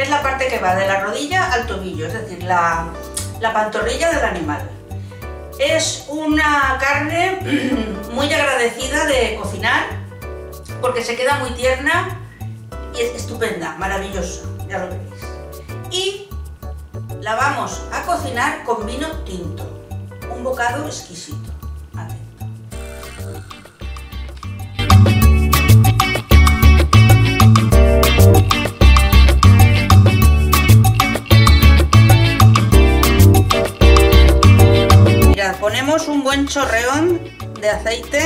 es la parte que va de la rodilla al tobillo, es decir, la, la pantorrilla del animal. Es una carne muy agradecida de cocinar porque se queda muy tierna y es estupenda, maravillosa, ya lo veréis. Y la vamos a cocinar con vino tinto, un bocado exquisito. Ponemos un buen chorreón de aceite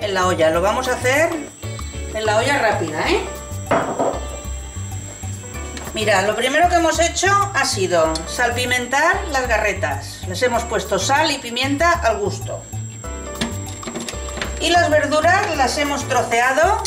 en la olla. Lo vamos a hacer en la olla rápida, ¿eh? Mira, lo primero que hemos hecho ha sido salpimentar las garretas. Les hemos puesto sal y pimienta al gusto. Y las verduras las hemos troceado,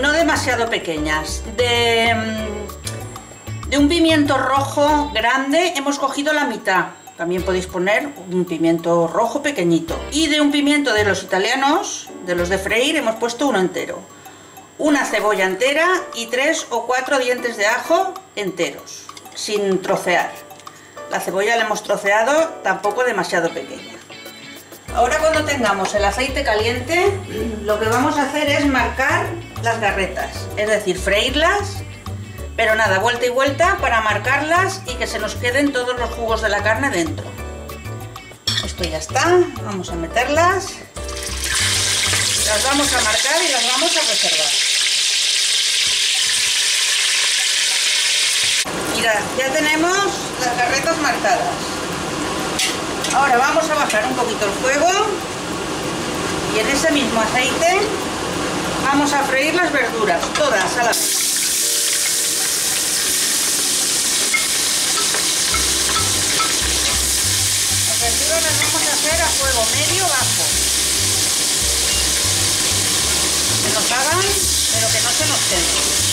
no demasiado pequeñas. De, mm, de un pimiento rojo grande hemos cogido la mitad también podéis poner un pimiento rojo pequeñito. Y de un pimiento de los italianos, de los de freír, hemos puesto uno entero. Una cebolla entera y tres o cuatro dientes de ajo enteros, sin trocear. La cebolla la hemos troceado tampoco demasiado pequeña. Ahora cuando tengamos el aceite caliente, lo que vamos a hacer es marcar las garretas, es decir, freírlas pero nada, vuelta y vuelta para marcarlas y que se nos queden todos los jugos de la carne dentro. Esto ya está, vamos a meterlas. Las vamos a marcar y las vamos a reservar. Mirad, ya tenemos las garretas marcadas. Ahora vamos a bajar un poquito el fuego y en ese mismo aceite vamos a freír las verduras, todas a la vez. las vamos a hacer a fuego medio bajo. Que nos hagan, pero que no se nos queden.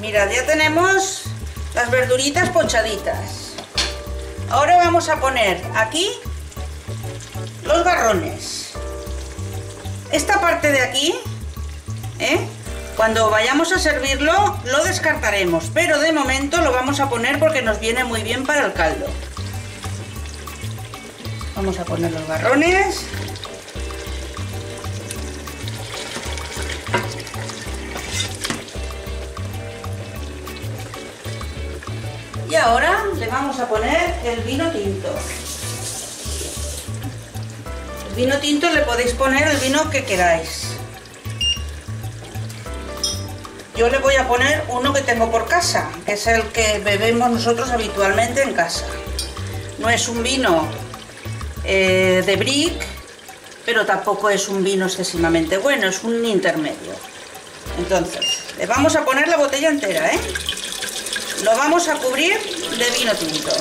Mirad, ya tenemos las verduritas pochaditas. Ahora vamos a poner aquí los garrones. Esta parte de aquí, ¿eh? Cuando vayamos a servirlo lo descartaremos, pero de momento lo vamos a poner porque nos viene muy bien para el caldo. Vamos a poner los garrones. Y ahora le vamos a poner el vino tinto. El vino tinto le podéis poner el vino que queráis. Yo le voy a poner uno que tengo por casa, que es el que bebemos nosotros habitualmente en casa. No es un vino eh, de brick, pero tampoco es un vino excesivamente bueno, es un intermedio. Entonces, le vamos a poner la botella entera, ¿eh? Lo vamos a cubrir de vino tinto.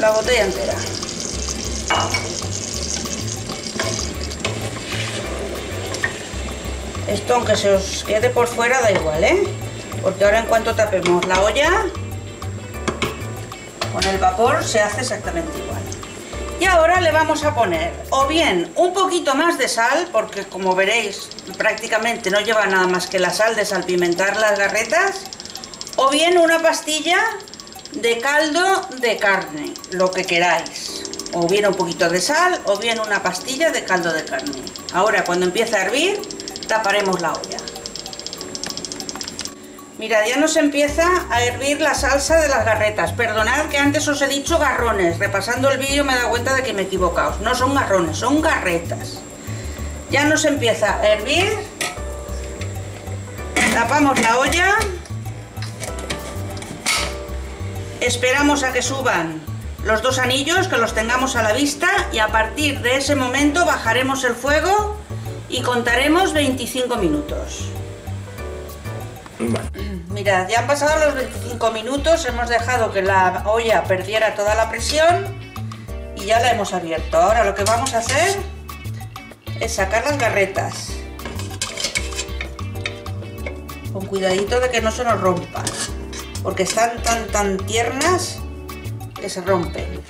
La botella entera. Esto aunque se os quede por fuera da igual, ¿eh? Porque ahora en cuanto tapemos la olla, con el vapor se hace exactamente igual. Y ahora le vamos a poner o bien un poquito más de sal, porque como veréis prácticamente no lleva nada más que la sal de salpimentar las garretas, o bien una pastilla de caldo de carne, lo que queráis o bien un poquito de sal o bien una pastilla de caldo de carne. Ahora cuando empiece a hervir taparemos la olla. Mirad, ya nos empieza a hervir la salsa de las garretas. Perdonad que antes os he dicho garrones. Repasando el vídeo me he dado cuenta de que me he equivocado. No son garrones, son garretas. Ya nos empieza a hervir. Tapamos la olla. Esperamos a que suban los dos anillos, que los tengamos a la vista y a partir de ese momento bajaremos el fuego y contaremos 25 minutos. Mirad, ya han pasado los 25 minutos, hemos dejado que la olla perdiera toda la presión y ya la hemos abierto. Ahora lo que vamos a hacer es sacar las garretas. Con cuidadito de que no se nos rompa porque están tan tan tiernas que se rompen.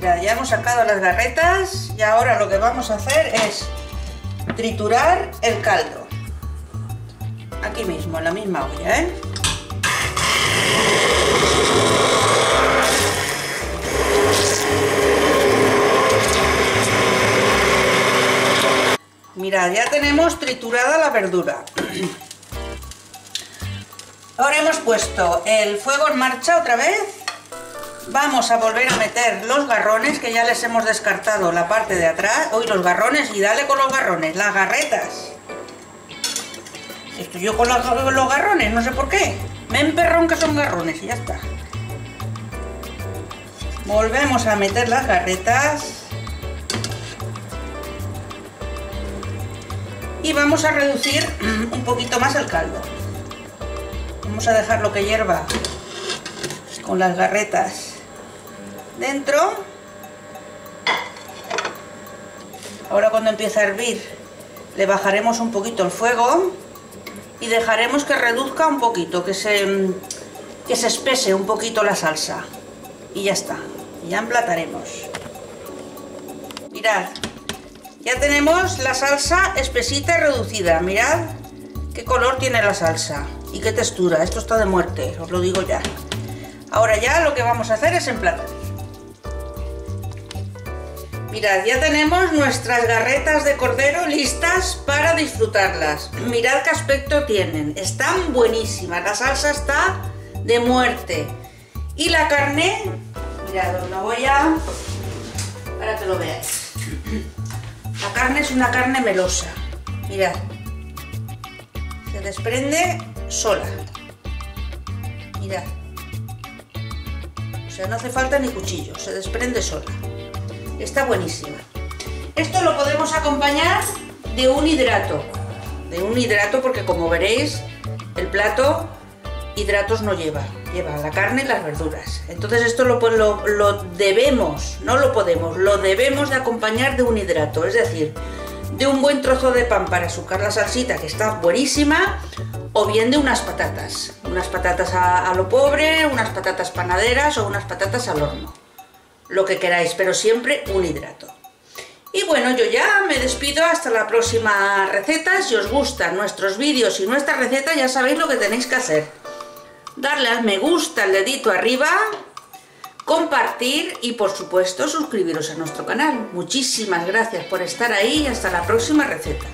Mirad, ya hemos sacado las garretas y ahora lo que vamos a hacer es triturar el caldo. Aquí mismo, en la misma olla, ¿eh? Mirad, ya tenemos triturada la verdura. Ahora hemos puesto el fuego en marcha otra vez. Vamos a volver a meter los garrones, que ya les hemos descartado la parte de atrás. Hoy los garrones y dale con los garrones, las garretas. Estoy yo con los, garrones, no sé por qué. Me emperrón que son garrones y ya está. Volvemos a meter las garretas. y vamos a reducir un poquito más el caldo. Vamos a dejarlo que hierva con las garretas dentro. Ahora cuando empiece a hervir le bajaremos un poquito el fuego y dejaremos que reduzca un poquito, que se, que se espese un poquito la salsa. Y ya está, ya emplataremos. Mirad, ya tenemos la salsa espesita y reducida. Mirad qué color tiene la salsa y qué textura. Esto está de muerte, os lo digo ya. Ahora ya lo que vamos a hacer es emplatar. Mirad, ya tenemos nuestras garretas de cordero listas para disfrutarlas. Mirad qué aspecto tienen. Están buenísimas. La salsa está de muerte. Y la carne, mirad, os la voy a... para que lo veáis. La carne es una carne melosa. Mirad. Se desprende sola. Mirad. O sea, no hace falta ni cuchillo, se desprende sola. Está buenísima. Esto lo podemos acompañar de un hidrato. De un hidrato porque como veréis, el plato hidratos no lleva. Lleva la carne y las verduras. Entonces esto lo, lo, debemos, no lo podemos, lo debemos de acompañar de un hidrato. Es decir, de un buen trozo de pan para azúcar la salsita, que está buenísima, o bien de unas patatas. Unas patatas a lo pobre, unas patatas panaderas o unas patatas al horno. Lo que queráis, pero siempre un hidrato. Y bueno, yo ya me despido hasta la próxima receta. Si os gustan nuestros vídeos y nuestras recetas, ya sabéis lo que tenéis que hacer darle al me gusta, al dedito arriba, compartir y por supuesto suscribiros a nuestro canal. Muchísimas gracias por estar ahí y hasta la próxima receta.